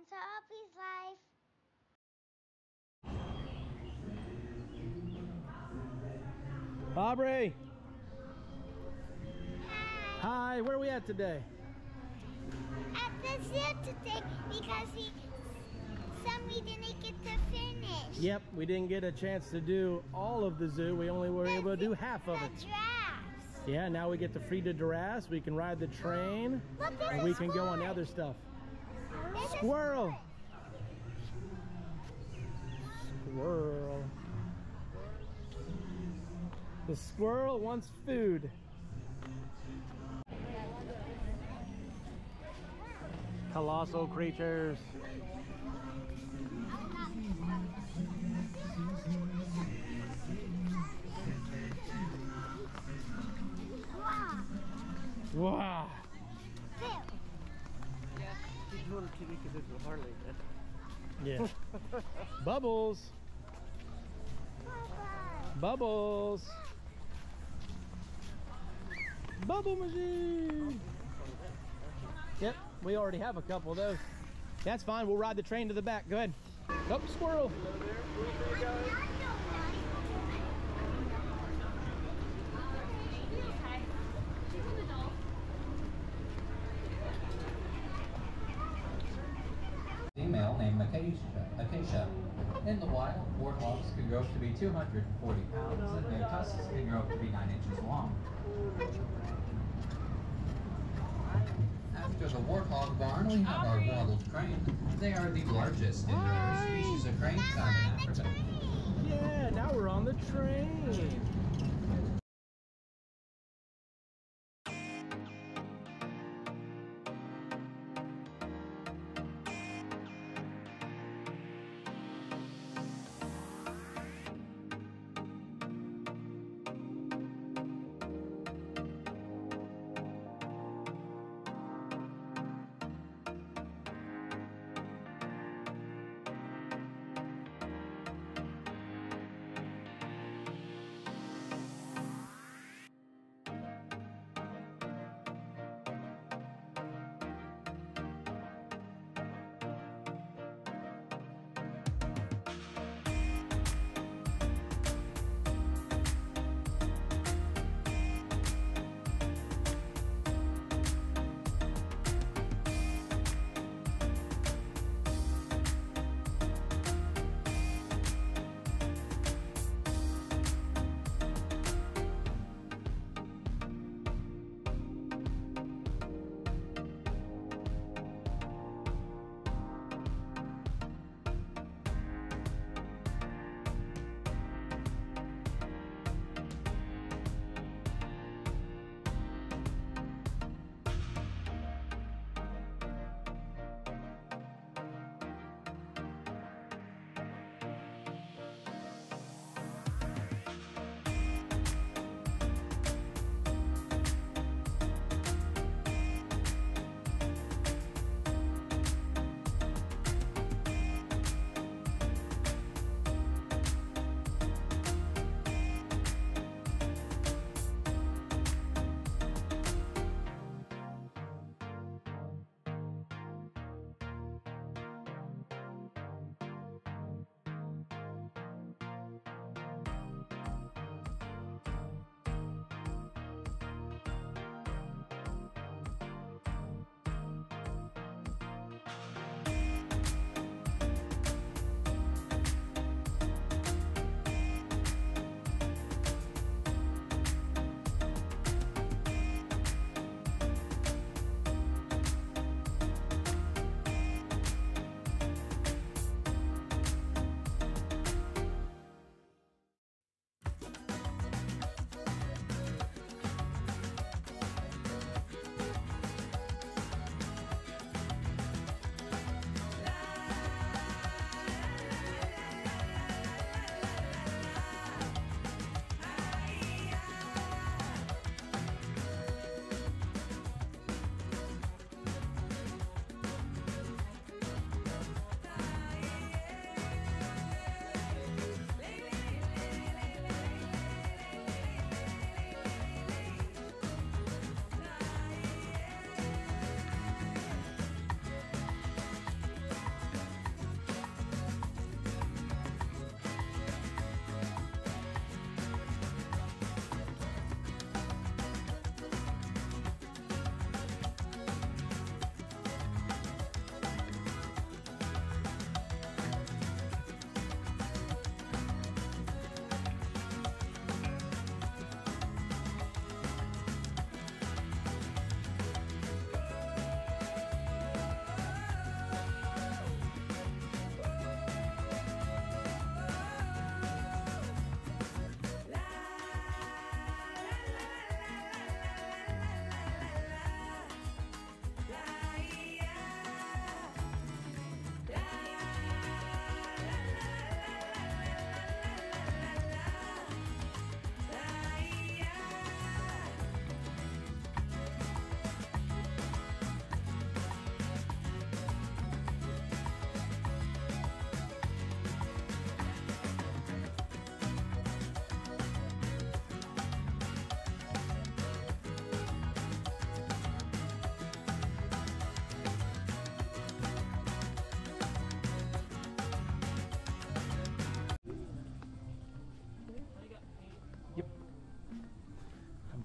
Welcome to Uppy's Life. Aubrey, Hi. hi, where are we at today? At the zoo today because we some we didn't get to finish. Yep, we didn't get a chance to do all of the zoo. We only were able to do half of the it. giraffes. Yeah, now we get to free the giraffes. We can ride the train. Look, And we can go on other stuff. Squirrel. Squirrel. The squirrel wants food. Colossal creatures. Wow. Wow. Bill. Yeah. Bubbles. Papa. Bubbles. Bubble machine. Yep, we already have a couple of those. That's fine. We'll ride the train to the back. Go ahead. Oh, squirrel. female named Acacia. Acacia. In the wild, warthogs can grow up to be 240 pounds, and their tusks can grow up to be 9 inches long. After the warthog barn, we have our wattled crane. They are the largest indoor species of crane found in Africa. Yeah, now we're on the train.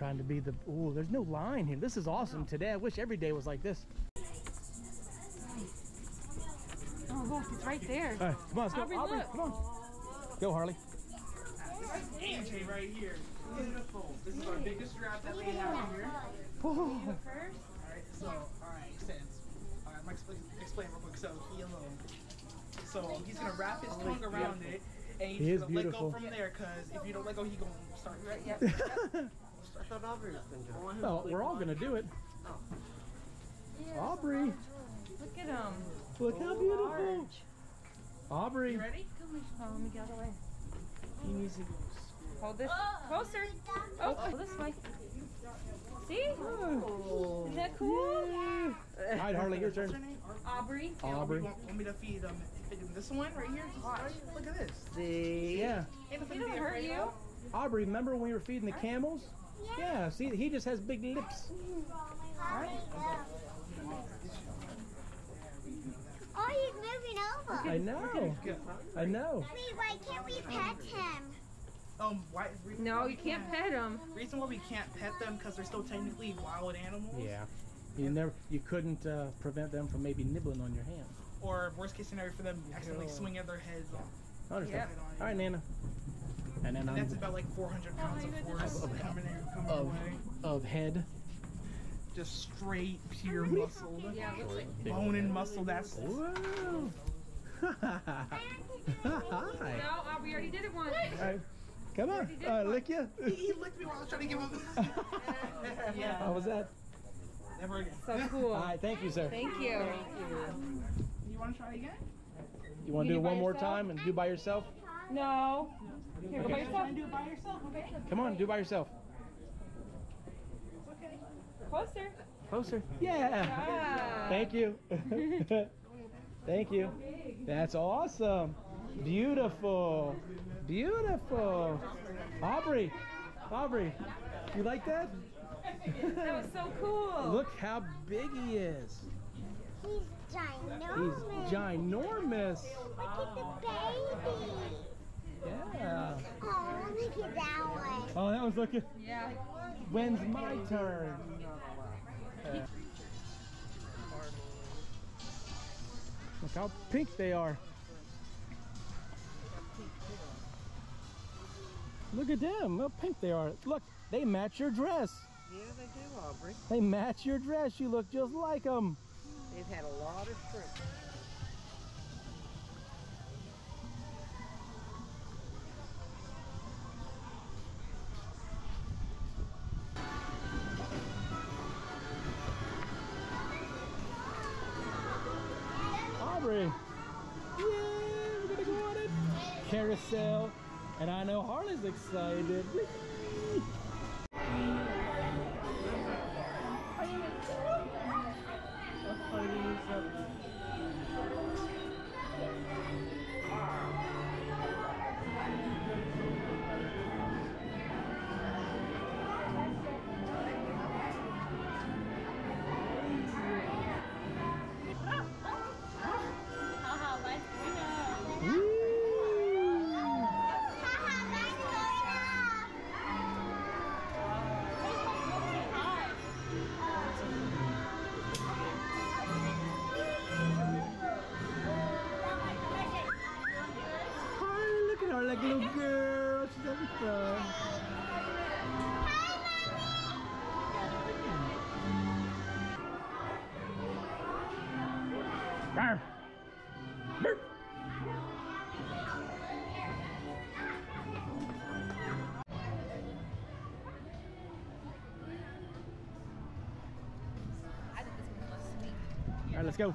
Trying to be the. Oh, there's no line here. This is awesome today. I wish every day was like this. Oh, look, it's right there. All right, come on, let's go. Aubrey, Aubrey, look. come on. Go, Harley. AJ right here. Beautiful. This is our biggest giraffe that we have here. Oh, Alright, so, alright, since. Alright, I'm gonna explain, explain real quick. So, he alone. So, he's gonna wrap his oh, tongue around it, and He he's is gonna let beautiful. go from there, because if you don't let go, he gonna start right yeah. Start Aubrey's been doing. oh, we're all gonna do it. Oh. Aubrey, Look at him. look how oh, beautiful. Aubrey. You ready? Oh, let me get out of the way. He needs to go. Hold this oh. closer. Oh, oh, this way. See? Isn't that cool? All right, Harley, your turn. Aubrey. Aubrey. Want, want me to feed him, feed him this one right here? Just look at this. See? Yeah. Ain't nothing He to don't hurt you. of. Aubrey, remember when we were feeding the camels? Yeah, yeah see, he just has big lips. Oh, he's moving over. I know. I know. Wait, why can't we pet him? Um, why? reason No, you we can't pet them. Reason why we can't pet them because they're still technically wild animals. Yeah. You never, you couldn't uh, prevent them from maybe nibbling on your hand. Or worst case scenario for them accidentally swinging their heads off. I understand. Yeah. All right, Nana. And then And that's about like 400 pounds of force coming, in, coming of, away. of head. Just straight, pure muscle. Yeah, looks like. Bone and muscle, that's Whoa. Hi. No, Aubrey already did it once. All right. Come on. Uh, lick you. He licked me while I was trying to give him. yeah. How was that? Never again. So cool. All right, thank you, sir. Thank you. You want to try again? You want to do it by one more yourself? time and do by yourself? No. Here, go by yourself. do it by yourself, okay? Come on, do by yourself. Okay. Closer. Closer. Yeah. Ah. Thank you. Thank you. That's awesome. Beautiful. Beautiful. Aubrey. Aubrey. You like that? That was so cool. Look how big he is. He's He's ginormous. ginormous. Look at the baby. Yeah. Oh, look at that one. Oh, that was looking. Yeah. When's my turn? Uh, Look how pink they are. Look at them, how pink they are. Look, they match your dress. Yeah, they do, Aubrey. They match your dress. You look just like them. They've had a lot of trips. Aubrey. Yeah, we're gonna go on it. Carousel. And I know Harley's excited. Let's go.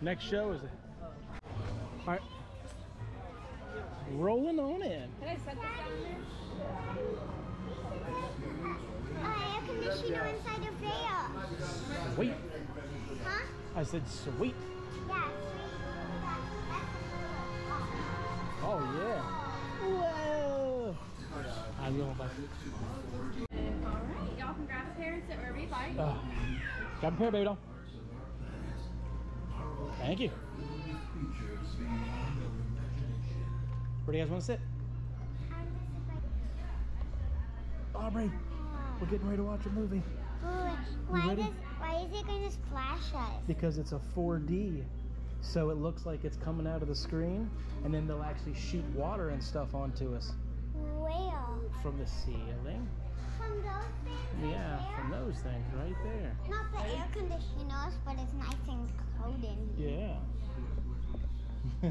Next show is. it? All right. Rolling on in. Can I set this down there? Uh, air conditioner inside the veil. Sweet. Huh? I said sweet. Yes. Oh yeah. Whoa. I'm going back. All right, y'all can grab a pair and sit wherever you'd like. Uh, grab a pair, baby doll. Thank you. Where do you guys want to sit? Aubrey, we're getting ready to watch a movie why does why is it going to splash us? because it's a 4D. So it looks like it's coming out of the screen, and then they'll actually shoot water and stuff onto us Where? from the ceiling. From those things Yeah, there? from those things right there. Not the air conditioners, but it's nice and cold in here. Yeah.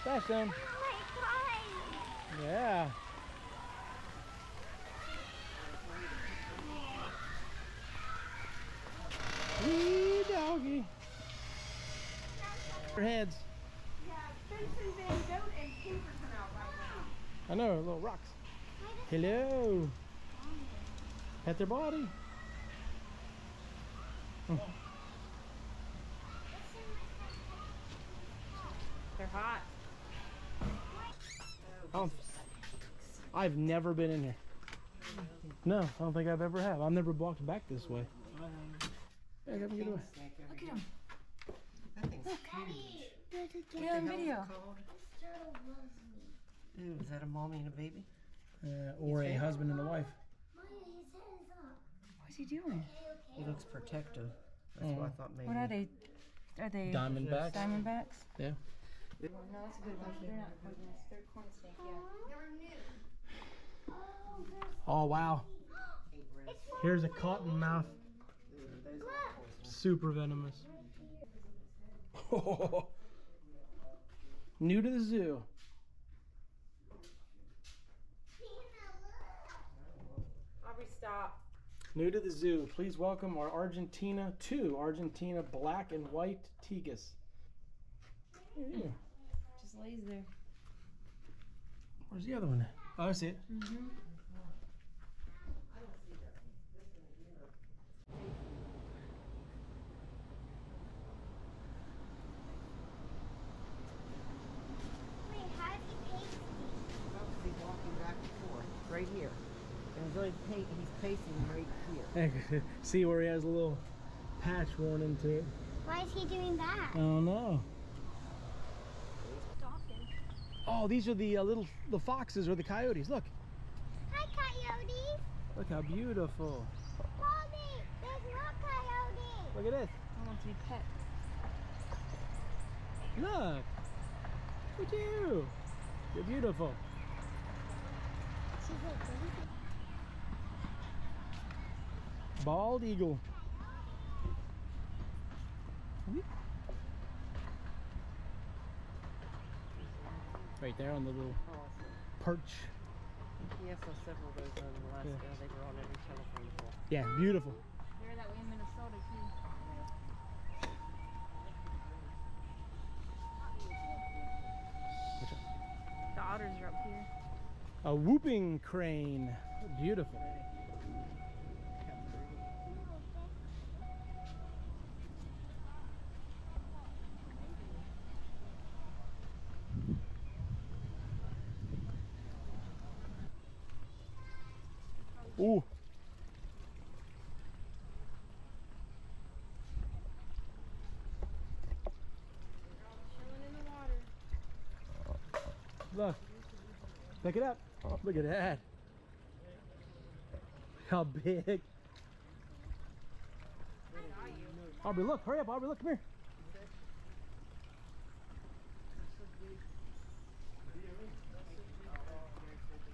Splash zone. Oh! Yeah. Wee doggy. Their heads. I know, little rocks. Hello. Pet their body. They're hot. Oh, I've never been in here. No, I don't think I've ever have. I've never walked back this way. Hey, come get away. Look at him. That thing's Get on video. Ooh, is that a mommy and a baby? Uh, or a husband and a wife. What's he doing? He looks protective. That's what I thought maybe. What are they? Are they Diamondbacks. Diamondbacks? Yeah. No, that's a good one. They're not poisonous. They're corn snake, yeah. Oh wow. Here's a cottonmouth. Super venomous. New to the zoo. Aubrey, stop. New to the zoo. Please welcome our Argentina 2 Argentina black and white Tegus. Yeah. Mm. Just lays there. Where's the other one? Oh, I see it. Mm-hmm. Wait, how does he paste Because he's walking back and forth, right here. And he's, only pa- he's pacing here. see where he has a little patch worn into it. Why is he doing that? I don't know. Oh, these are the uh, little the foxes or the coyotes. Look, Hi, coyotes. look how beautiful. Mommy, there's more coyotes. Look at this. I want to be pet. Look. Look at you. You're beautiful. She's a baby. Bald eagle. Right there on the little Awesome. perch. He saw several of those in Alaska. They were on every telephone pole. Yeah, beautiful. They're that way in Minnesota too. The otters are up here. A whooping crane. Beautiful. Look. Pick it up. Oh. Look at that. How big. Aubrey, look. Hurry up, Aubrey. Look, come here.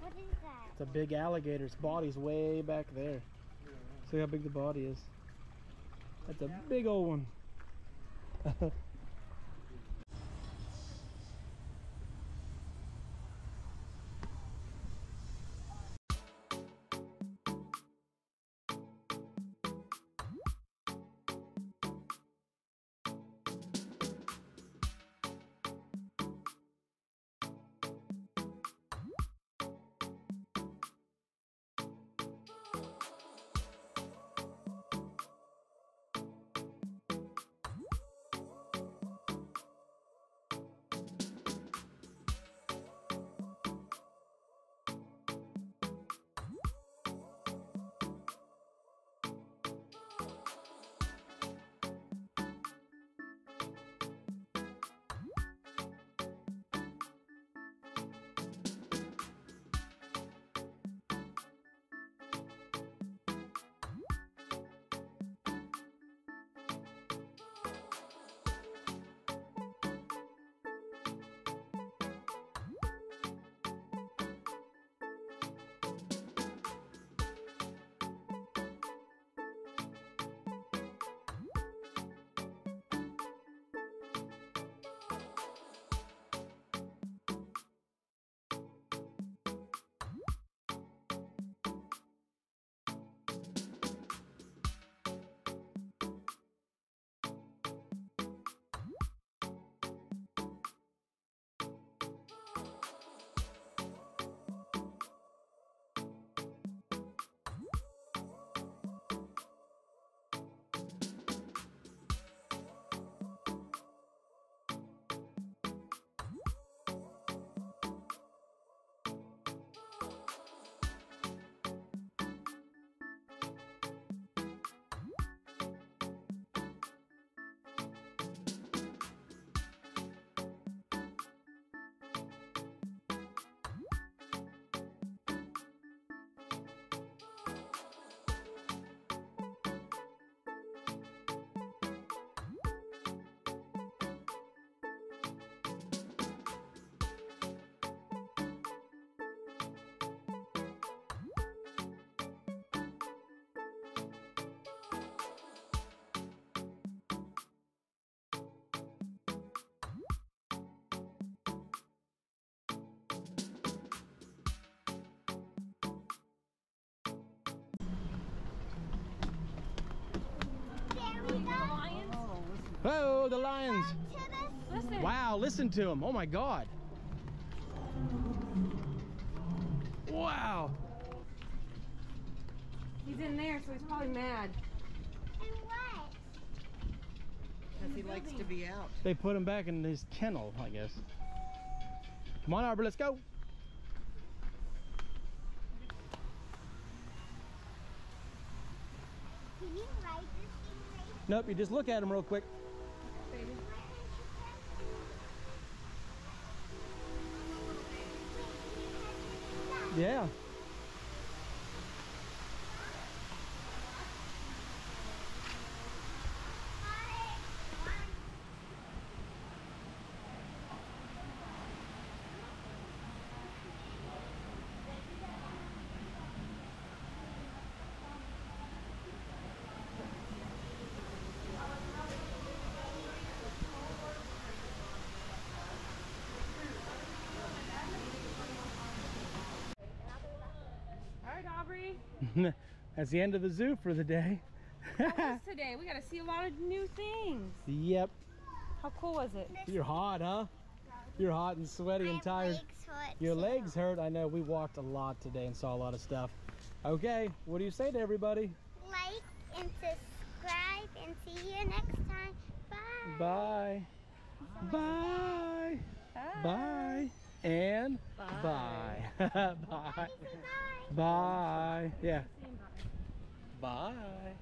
What is that? It's a big alligator. Its body's way back there. See how big the body is. That's a big old one. Whoa, the lions. Listen. Wow, listen to him. Oh my God. Wow. He's in there, so he's probably mad. and what? Because he likes to be out. They put him back in his kennel, I guess. Come on, Arbor, let's go. Can you ride this thing right Nope, you just look at him real quick. Yeah. All right, Aubrey. That's the end of the zoo for the day. How was today? We got to see a lot of new things. yep. How cool was it? You're hot, huh? You're hot and sweaty and tired. Your legs hurt. I know we walked a lot today and saw a lot of stuff. Okay, what do you say to everybody? Like and subscribe and see you next time. Bye. Bye. Bye. Bye. And bye. Bye. Bye. Bye. Yeah. Bye.